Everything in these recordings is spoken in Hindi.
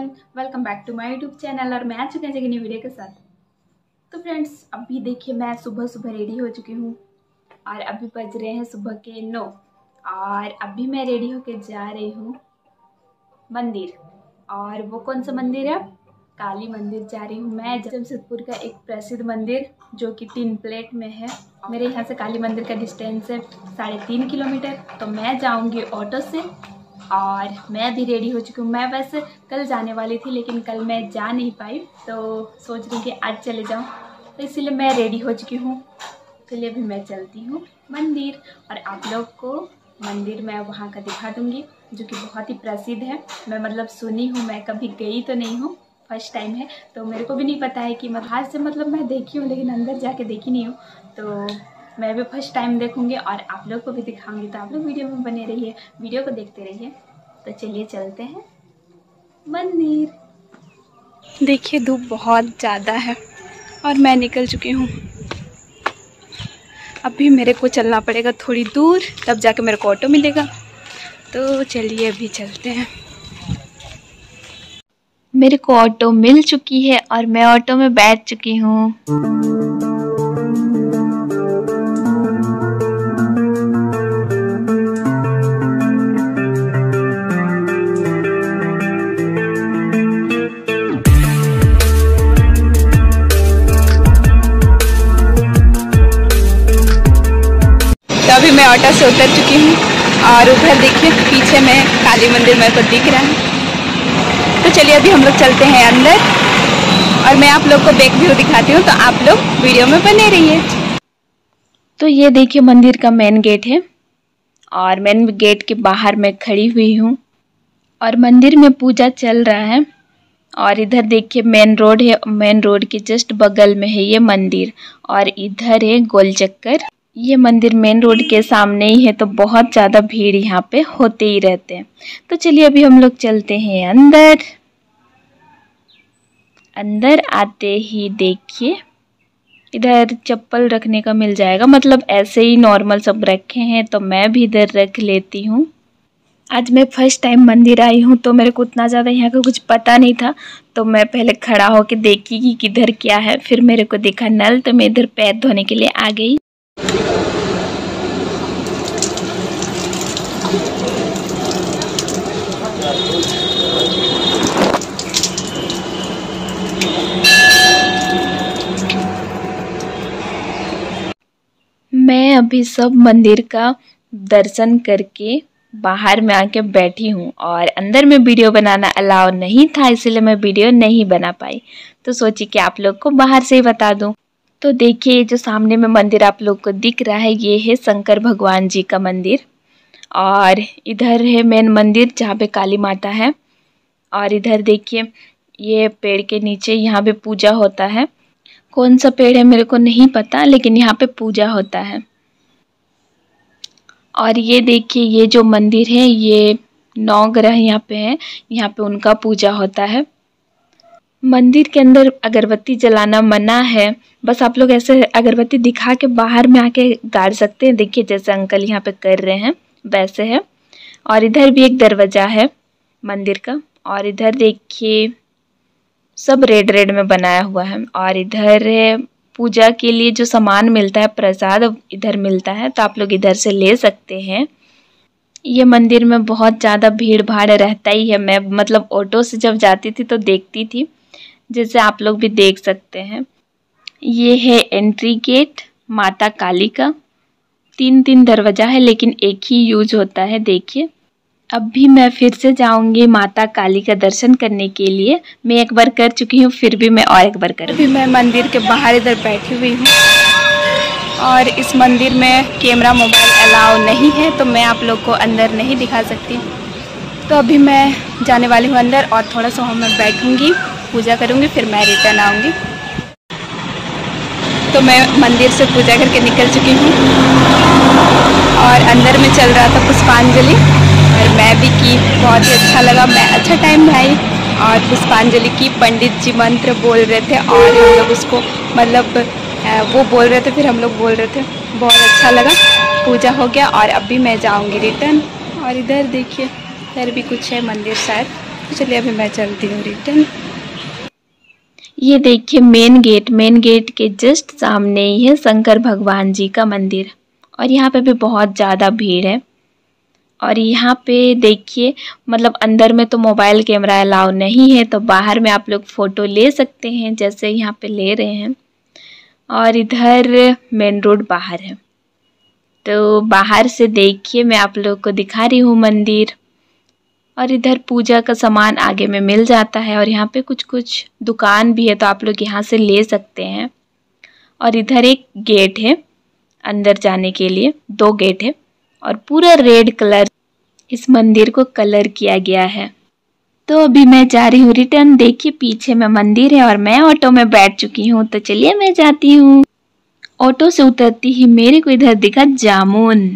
Everyone welcome back to my YouTube channel और मैं आ चुके हैं एक न्यू वीडियो के साथ। तो फ्रेंड्स अभी देखिए मैं सुबह सुबह रेडी हो चुकी हूँ और अभी बज रहे हैं सुबह के नौ। और अभी मैं रेडी होके जा रही हूँ मंदिर। और वो कौन सा मंदिर है? काली मंदिर जा रही हूँ मैं। जमशेदपुर का एक प्रसिद्ध मंदिर जो कि तीन प्लेट में है। मेरे यहाँ से काली मंदिर का डिस्टेंस है साढ़े तीन किलोमीटर। तो मैं जाऊँगी ऑटो से। और मैं भी रेडी हो चुकी हूँ। मैं बस कल जाने वाली थी, लेकिन कल मैं जा नहीं पाई तो सोच रही कि आज चले जाऊँ। तो इसीलिए मैं रेडी हो चुकी हूँ। चलिए अभी मैं चलती हूँ मंदिर, और आप लोग को मंदिर मैं वहाँ का दिखा दूँगी, जो कि बहुत ही प्रसिद्ध है। मैं मतलब सुनी हूँ, मैं कभी गई तो नहीं हूँ फ़र्स्ट टाइम है। तो मेरे को भी नहीं पता है कि बाहर से मतलब मैं देखी हूँ, लेकिन अंदर जाके देखी नहीं हूँ। तो मैं भी फ़र्स्ट टाइम देखूँगी और आप लोग को भी दिखाऊँगी। तो आप लोग वीडियो में बने रहिए, वीडियो को देखते रहिए। तो चलिए चलते हैं। मंदिर। देखिए, धूप बहुत ज़्यादा है और मैं निकल चुकी हूँ। अभी मेरे को चलना पड़ेगा थोड़ी दूर, तब जाके मेरे को ऑटो मिलेगा। तो चलिए, अभी चलते हैं। मेरे को ऑटो मिल चुकी है और मैं ऑटो में बैठ चुकी हूँ। मैं ऑटो से उतर चुकी हूँ और उधर देखिए, पीछे में काली मंदिर मेरे को दिख रहा है। तो चलिए, अभी हम लोग चलते हैं अंदर और मैं आप लोग को बैक व्यू दिखाती हूँ तो आप लोग वीडियो में बने रहिए। तो ये देखिए, मंदिर का मेन गेट है और मेन गेट के बाहर मैं खड़ी हुई हूँ और मंदिर में पूजा चल रहा है और इधर देखिए मेन रोड है मेन रोड के जस्ट बगल में है ये मंदिर और इधर है गोल चक्कर ये मंदिर मेन रोड के सामने ही है तो बहुत ज़्यादा भीड़ यहाँ पे होते ही रहते हैं। तो चलिए अभी हम लोग चलते हैं अंदर। अंदर आते ही देखिए, इधर चप्पल रखने का मिल जाएगा। मतलब ऐसे ही नॉर्मल सब रखे हैं तो मैं भी इधर रख लेती हूँ। आज मैं फ़र्स्ट टाइम मंदिर आई हूँ तो मेरे को उतना ज़्यादा यहाँ का कुछ पता नहीं था। तो मैं पहले खड़ा होकर देखी कि किधर क्या है, फिर मेरे को देखा नल तो मैं इधर पैर धोने के लिए आ गई। मैं अभी सब मंदिर का दर्शन करके बाहर में आके बैठी हूँ और अंदर में वीडियो बनाना अलाउ नहीं था, इसलिए मैं वीडियो नहीं बना पाई। तो सोची कि आप लोग को बाहर से ही बता दूँ। तो देखिए जो सामने में मंदिर आप लोग को दिख रहा है, ये है शंकर भगवान जी का मंदिर। और इधर है मेन मंदिर, जहाँ पे काली माता है। और इधर देखिए, ये पेड़ के नीचे यहाँ पे पूजा होता है। कौन सा पेड़ है मेरे को नहीं पता, लेकिन यहाँ पे पूजा होता है। और ये देखिए, ये जो मंदिर है, ये नौ ग्रह यहाँ पे है। यहाँ पे उनका पूजा होता है। मंदिर के अंदर अगरबत्ती जलाना मना है। बस आप लोग ऐसे अगरबत्ती दिखा के बाहर में आके गाड़ सकते हैं। देखिए, जैसे अंकल यहाँ पे कर रहे हैं, वैसे है। और इधर भी एक दरवाज़ा है मंदिर का। और इधर देखिए, सब रेड रेड में बनाया हुआ है। और इधर है, पूजा के लिए जो सामान मिलता है, प्रसाद इधर मिलता है तो आप लोग इधर से ले सकते हैं। ये मंदिर में बहुत ज़्यादा भीड़ भाड़ रहता ही है। मैं मतलब ऑटो से जब जाती थी तो देखती थी। जैसे आप लोग भी देख सकते हैं। ये है एंट्री गेट माता काली का तीन तीन दरवाज़ा है, लेकिन एक ही यूज़ होता है, देखिए। अब भी मैं फिर से जाऊँगी माता काली का दर्शन करने के लिए। मैं एक बार कर चुकी हूँ, फिर भी मैं और एक बार कर अभी मैं मंदिर के बाहर इधर बैठी हुई हूँ। और इस मंदिर में कैमरा मोबाइल अलाउ नहीं है तो मैं आप लोग को अंदर नहीं दिखा सकती। तो अभी मैं जाने वाली हूँ अंदर और थोड़ा सा मैं बैठूँगी। पूजा करूँगी, फिर मैं रिटर्न आऊँगी। तो मैं मंदिर से पूजा करके निकल चुकी हूँ। और अंदर में चल रहा था पुष्पांजलि, और मैं भी की, बहुत ही अच्छा लगा। मैं अच्छा टाइम आई और पुष्पांजलि की, पंडित जी मंत्र बोल रहे थे और हम लोग उसको मतलब वो बोल रहे थे, फिर हम लोग बोल रहे थे, बहुत अच्छा लगा। पूजा हो गया और अभी मैं जाऊँगी रिटर्न और इधर देखिए, इधर भी कुछ है मंदिर शायद। चलिए, अभी मैं चलती हूँ रिटर्न ये देखिए मेन गेट मेन गेट के जस्ट सामने ही है शंकर भगवान जी का मंदिर। और यहाँ पे भी बहुत ज़्यादा भीड़ है। और यहाँ पे देखिए मतलब अंदर में तो मोबाइल कैमरा अलाउ नहीं है तो बाहर में आप लोग फ़ोटो ले सकते हैं, जैसे यहाँ पे ले रहे हैं। और इधर मेन रोड बाहर है। तो बाहर से देखिए, मैं आप लोग को दिखा रही हूँ मंदिर। और इधर पूजा का सामान आगे में मिल जाता है और यहाँ पे कुछ कुछ दुकान भी है तो आप लोग यहाँ से ले सकते हैं। और इधर एक गेट है, अंदर जाने के लिए, दो गेट है और पूरा रेड कलर इस मंदिर को कलर किया गया है। तो अभी मैं जा रही हूँ, रिटर्न देखिए, पीछे में मंदिर है और मैं ऑटो में बैठ चुकी हूँ तो चलिए मैं जाती हूँ। ऑटो से उतरती ही मेरे को इधर दिखा जामुन।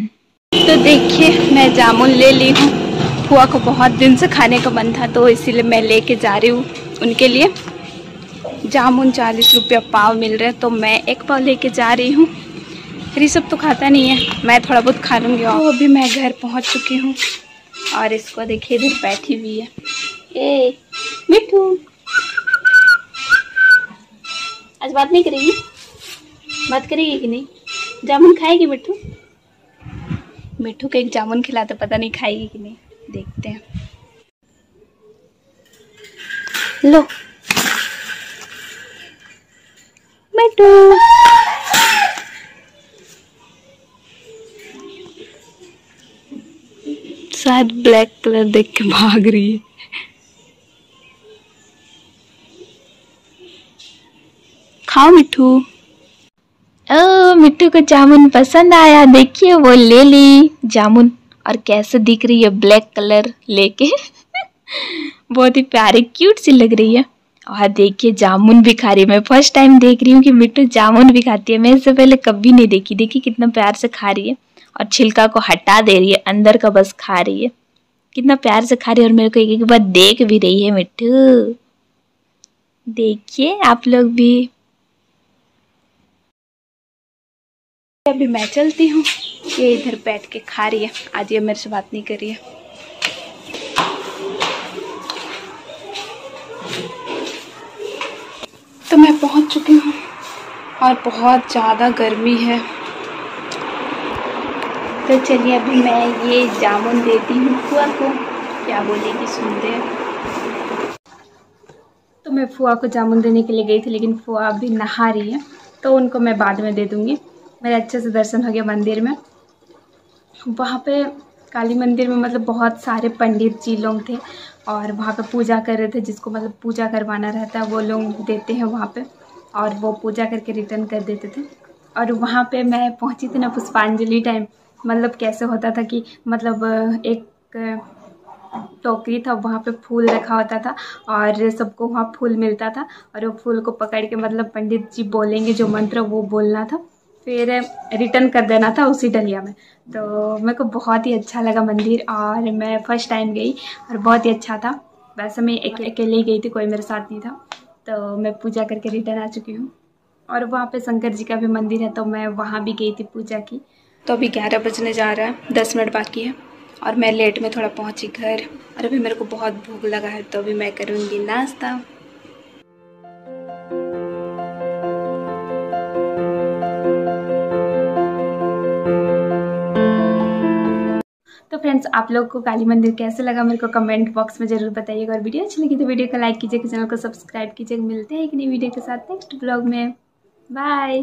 तो देखिए, मैं जामुन ले ली हूँ। फुआ को बहुत दिन से खाने का मन था तो इसीलिए मैं लेके जा रही हूँ उनके लिए। जामुन चालीस रुपया पाव मिल रहे हैं तो मैं एक पाव लेके जा रही हूँ। ऋषभ तो खाता नहीं है, मैं थोड़ा बहुत खा लूँगी और अभी मैं घर पहुँच चुकी हूँ और इसको देखिए, इधर बैठी हुई है। ए, मिठू। आज बात नहीं करेगी? बात करेगी कि नहीं? जामुन खाएगी मिठू? मिठू को एक जामुन खिलाते पता नहीं खाएगी कि नहीं। देखते हैं। लो। मिठू शायद ब्लैक कलर देख के भाग रही है। खाओ मिठू। ओ मिट्टू को जामुन पसंद आया। देखिए वो ले ली जामुन। और कैसे दिख रही है ब्लैक कलर लेके? बहुत ही प्यारी क्यूट सी लग रही है। और देखिए, जामुन भी खा रही है। मैं फ़र्स्ट टाइम देख रही हूँ कि मिट्टू जामुन भी खाती है। मैं इससे पहले कभी नहीं देखी। देखिए, कितना प्यार से खा रही है। और छिलका को हटा दे रही है। अंदर का बस खा रही है। कितना प्यार से खा रही है। और मेरे को एक एक बार देख भी रही है मिट्टू। देखिए, आप लोग भी। अभी मैं चलती हूँ। ये इधर बैठ के खा रही है। आज ये मेरे से बात नहीं कर रही है। तो मैं पहुँच चुकी हूँ और बहुत ज़्यादा गर्मी है। तो चलिए अभी मैं ये जामुन देती हूँ फुआ को। क्या बोलेगी सुनते तो मैं फुआ को जामुन देने के लिए गई थी, लेकिन फुआ अभी नहा रही है तो उनको मैं बाद में दे दूँगी। मेरे अच्छे से दर्शन हो गया मंदिर में। वहाँ पे काली मंदिर में मतलब बहुत सारे पंडित जी लोग थे और वहाँ पे पूजा कर रहे थे, जिसको मतलब पूजा करवाना रहता है, वो लोग देते हैं वहाँ पे और वो पूजा करके रिटर्न कर देते थे। और वहाँ पे मैं पहुँची थी ना पुष्पांजलि टाइम मतलब कैसे होता था कि मतलब एक टोकरी था, वहाँ पे फूल रखा होता था और सबको वहाँ फूल मिलता था और वो फूल को पकड़ के मतलब पंडित जी बोलेंगे जो मंत्र, वो बोलना था। फिर रिटर्न कर देना था उसी डलिया में। तो मेरे को बहुत ही अच्छा लगा मंदिर और मैं फ़र्स्ट टाइम गई और बहुत ही अच्छा था। वैसे मैं अकेले ही गई थी, कोई मेरे साथ नहीं था। तो मैं पूजा करके रिटर्न आ चुकी हूँ। और वहाँ पे शंकर जी का भी मंदिर है तो मैं वहाँ भी गई थी पूजा की। तो अभी ग्यारह बजने जा रहा है, दस मिनट बाकी है। और मैं लेट में थोड़ा पहुँची घर। और अभी मेरे को बहुत भूख लगा है तो अभी मैं करूँगी नाश्ता। फ्रेंड्स आप लोग को काली मंदिर कैसे लगा मेरे को कमेंट बॉक्स में ज़रूर बताइएगा और वीडियो अच्छी लगी तो वीडियो को लाइक कीजिए, चैनल को सब्सक्राइब कीजिए। मिलते हैं एक नई वीडियो के साथ नेक्स्ट ब्लॉग में। बाय